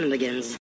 Mulligans